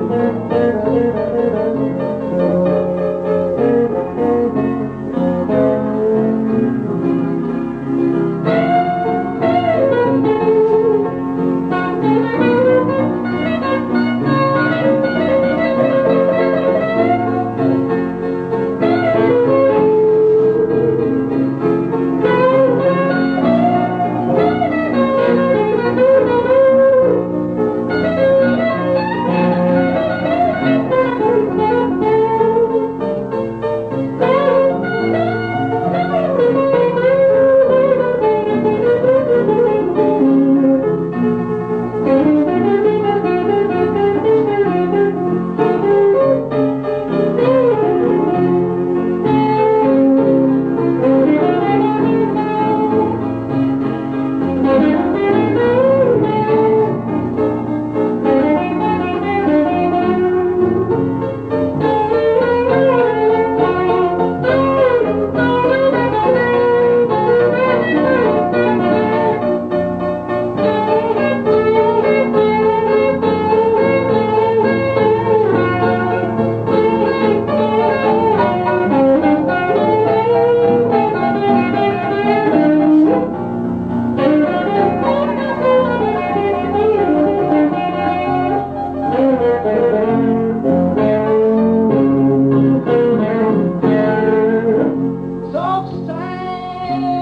Música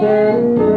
Música